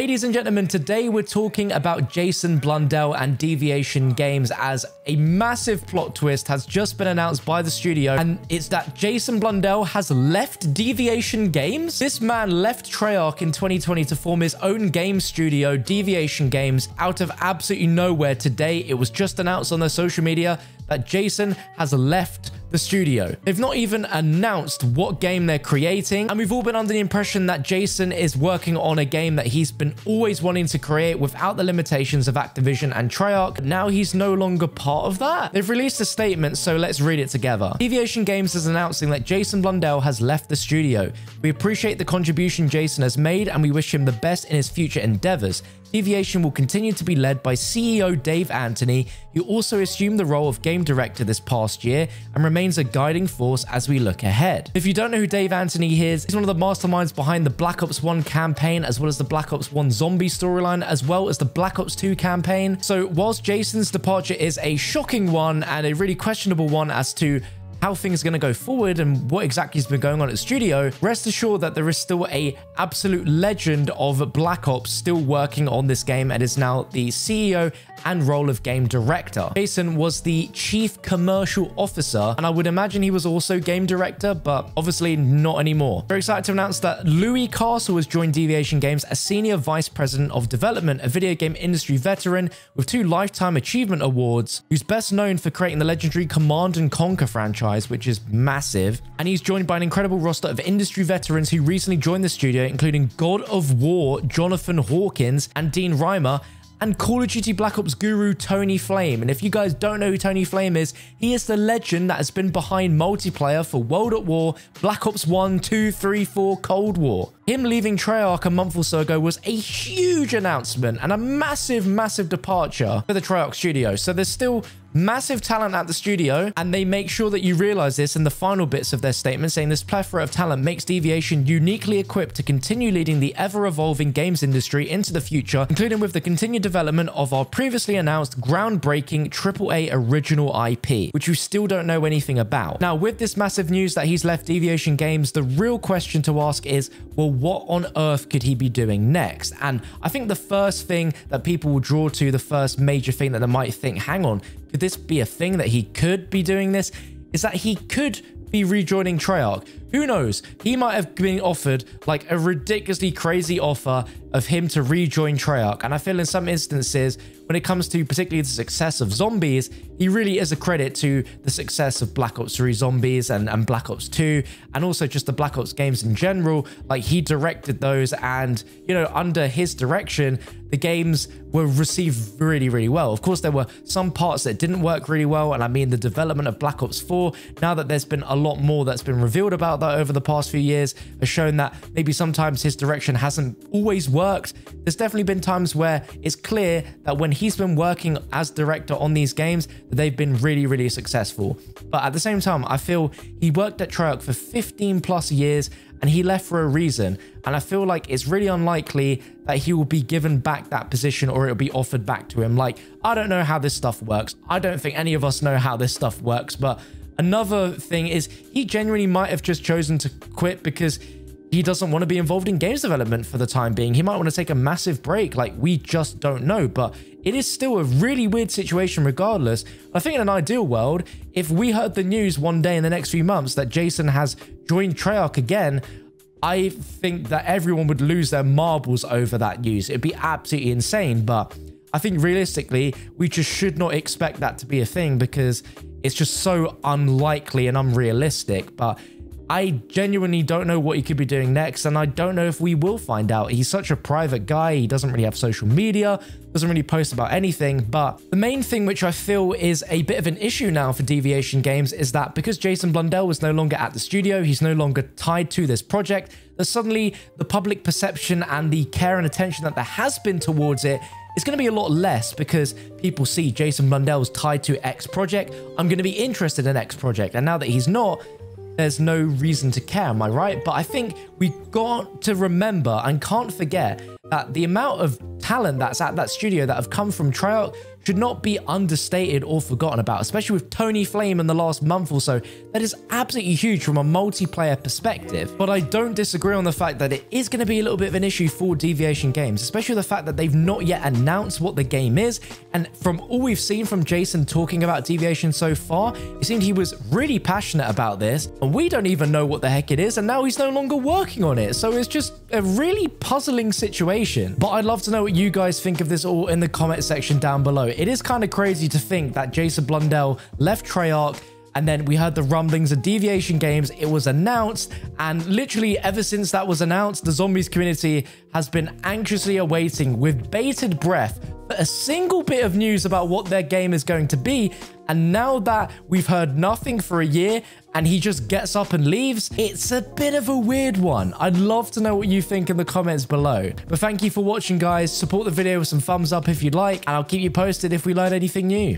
Ladies and gentlemen, today we're talking about Jason Blundell and Deviation Games as a massive plot twist has just been announced by the studio and it's that Jason Blundell has left Deviation Games. This man left Treyarch in 2020 to form his own game studio, Deviation Games, out of absolutely nowhere today. It was just announced on their social media that Jason has left the studio. They've not even announced what game they're creating, and we've all been under the impression that Jason is working on a game that he's been always wanting to create without the limitations of Activision and Treyarch. Now he's no longer part of that. They've released a statement, so let's read it together. Deviation Games is announcing that Jason Blundell has left the studio. We appreciate the contribution Jason has made, and we wish him the best in his future endeavors. Deviation will continue to be led by CEO Dave Anthony, who also assumed the role of game director this past year and remains a guiding force as we look ahead. If you don't know who Dave Anthony is, he's one of the masterminds behind the Black Ops 1 campaign, as well as the Black Ops 1 zombie storyline, as well as the Black Ops 2 campaign. So whilst Jason's departure is a shocking one and a really questionable one as to how things are going to go forward and what exactly has been going on at the studio, rest assured that there is still a absolute legend of Black Ops still working on this game and is now the CEO and role of game director. Jason was the chief commercial officer, and I would imagine he was also game director, but obviously not anymore. Very excited to announce that Louis Castle has joined Deviation Games as senior vice president of development, a video game industry veteran with two lifetime achievement awards, who's best known for creating the legendary Command and Conquer franchise, which is massive. And he's joined by an incredible roster of industry veterans who recently joined the studio, including God of War, Jonathan Hawkins, and Dean Reimer, and Call of Duty Black Ops guru Tony Flame. And if you guys don't know who Tony Flame is, he is the legend that has been behind multiplayer for World at War, Black Ops 1, 2, 3, 4, Cold War. Him leaving Treyarch a month or so ago was a huge announcement and a massive, massive departure for the Treyarch studio. So there's still massive talent at the studio, and they make sure that you realize this in the final bits of their statement, saying this plethora of talent makes Deviation uniquely equipped to continue leading the ever-evolving games industry into the future, including with the continued development of our previously announced groundbreaking AAA original IP, which you still don't know anything about. Now, with this massive news that he's left Deviation Games, the real question to ask is, well, what on earth could he be doing next? And I think the first thing that people will draw to, the first major thing that they might think, hang on, could this be a thing that he could be doing this? Is that he could be rejoining Treyarch. Who knows? He might have been offered like a ridiculously crazy offer of him to rejoin Treyarch. And I feel in some instances, when it comes to particularly the success of zombies, he really is a credit to the success of Black Ops 3 Zombies and, and Black Ops 2, and also just the Black Ops games in general. Like he directed those, and you know, under his direction, the games were received really, really well. Of course, there were some parts that didn't work really well, and I mean the development of Black Ops 4. Now that there's been a lot more that's been revealed about over the past few years, has shown that maybe sometimes his direction hasn't always worked. There's definitely been times where it's clear that when he's been working as director on these games, they've been really, really successful. But at the same time, I feel he worked at Treyarch for 15 plus years and he left for a reason. And I feel like it's really unlikely that he will be given back that position or it'll be offered back to him. Like, I don't know how this stuff works. I don't think any of us know how this stuff works. But another thing is he genuinely might have just chosen to quit because he doesn't want to be involved in games development for the time being. He might want to take a massive break. Like, we just don't know. But it is still a really weird situation regardless. I think in an ideal world, if we heard the news one day in the next few months that Jason has joined Treyarch again, I think that everyone would lose their marbles over that news. It'd be absolutely insane. But I think realistically, we just should not expect that to be a thing because it's just so unlikely and unrealistic. But I genuinely don't know what he could be doing next, and I don't know if we will find out. He's such a private guy, he doesn't really have social media, doesn't really post about anything, but the main thing which I feel is a bit of an issue now for Deviation Games is that because Jason Blundell was no longer at the studio, he's no longer tied to this project, that suddenly the public perception and the care and attention that there has been towards it is going to be a lot less because people see Jason Blundell's tied to X project. I'm going to be interested in X project. And now that he's not, there's no reason to care, am I right? But I think we got to remember and can't forget that the amount of talent that's at that studio that have come from Treyarch should not be understated or forgotten about, especially with Tony Flame in the last month or so. That is absolutely huge from a multiplayer perspective. But I don't disagree on the fact that it is going to be a little bit of an issue for Deviation Games, especially the fact that they've not yet announced what the game is. And from all we've seen from Jason talking about Deviation so far, it seemed he was really passionate about this. And we don't even know what the heck it is. And now he's no longer working on it. So it's just a really puzzling situation. But I'd love to know what you guys think of this all in the comment section down below. It is kind of crazy to think that Jason Blundell left Treyarch and then we heard the rumblings of Deviation Games. It was announced, and literally ever since that was announced, the zombies community has been anxiously awaiting with bated breath for a single bit of news about what their game is going to be. And now that we've heard nothing for a year and he just gets up and leaves, it's a bit of a weird one. I'd love to know what you think in the comments below. But thank you for watching, guys. Support the video with some thumbs up if you'd like, and I'll keep you posted if we learn anything new.